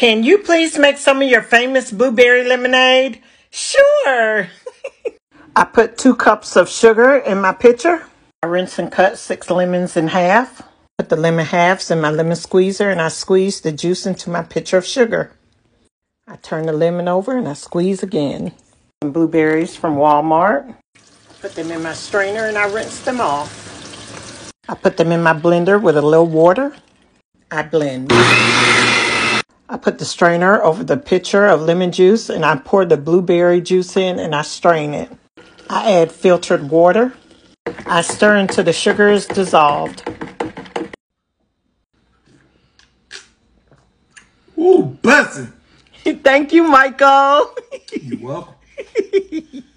Can you please make some of your famous blueberry lemonade? Sure. I put two cups of sugar in my pitcher. I rinse and cut six lemons in half. Put the lemon halves in my lemon squeezer and I squeeze the juice into my pitcher of sugar. I turn the lemon over and I squeeze again. Some blueberries from Walmart. Put them in my strainer and I rinse them off. I put them in my blender with a little water. I blend. I put the strainer over the pitcher of lemon juice and I pour the blueberry juice in and I strain it. I add filtered water. I stir until the sugar is dissolved. Ooh, blessing. Thank you, Michael. You're welcome.